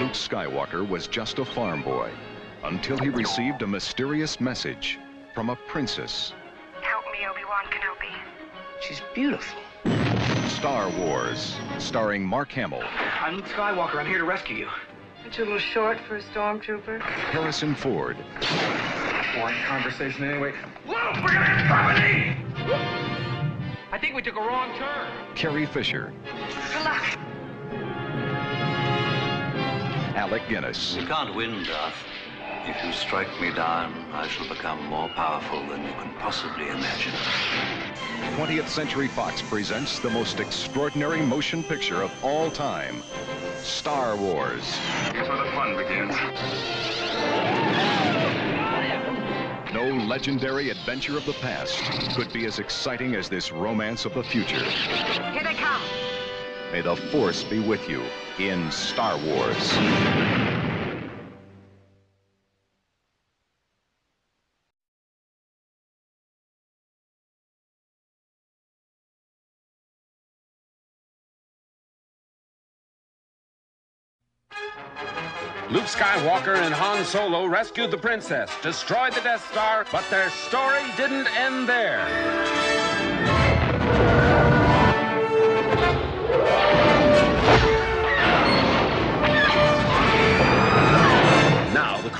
Luke Skywalker was just a farm boy until he received a mysterious message from a princess. Help me, Obi-Wan Kenobi. She's beautiful. Star Wars, starring Mark Hamill, I'm Luke Skywalker. I'm here to rescue you. Aren't you a little short for a stormtrooper? Harrison Ford, Boring conversation anyway. Luke, we're gonna have company! I think we took a wrong turn. Carrie Fisher, Good luck. Alec Guinness, You can't win, Darth. If you strike me down, I shall become more powerful than you can possibly imagine. 20th Century Fox presents the most extraordinary motion picture of all time, Star Wars. Here's where the fun begins. No legendary adventure of the past could be as exciting as this romance of the future. Here they come. May the Force be with you in Star Wars. Luke Skywalker and Han Solo rescued the princess, destroyed the Death Star, but their story didn't end there.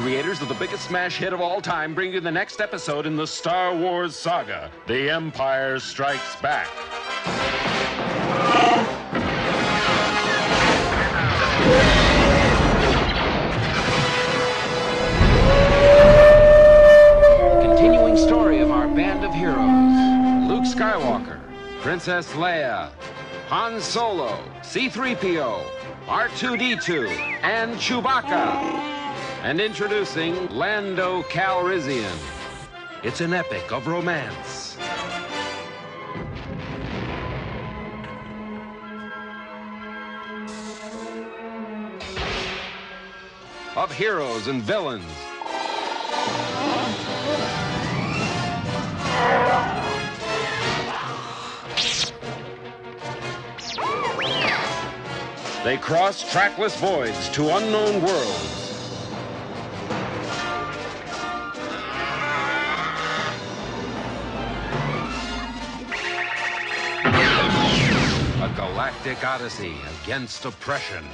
Creators of the biggest smash hit of all time bring you the next episode in the Star Wars saga The Empire Strikes Back. Continuing story of our band of heroes Luke Skywalker, Princess Leia, Han Solo, C3PO, R2D2, and Chewbacca. And introducing Lando Calrissian. It's an epic of romance. Of heroes and villains. They cross trackless voids to unknown worlds. Galactic odyssey against oppression.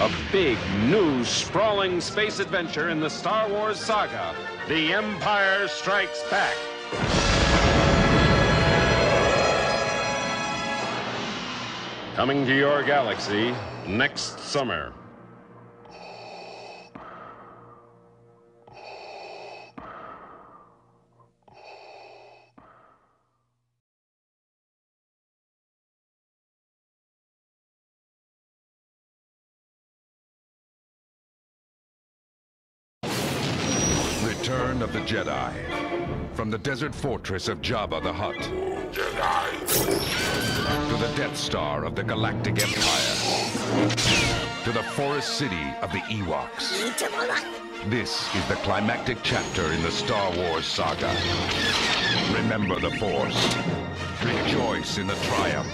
A big, new, sprawling space adventure in the Star Wars saga The Empire Strikes Back. Coming to your galaxy next summer. Return of the Jedi. From the desert fortress of Jabba the Hutt. To the Death Star of the Galactic Empire. To the forest city of the Ewoks. This is the climactic chapter in the Star Wars saga. Remember the Force. Rejoice in the triumph.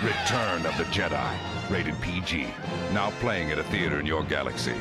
Return of the Jedi. Rated PG. Now playing at a theater in your galaxy.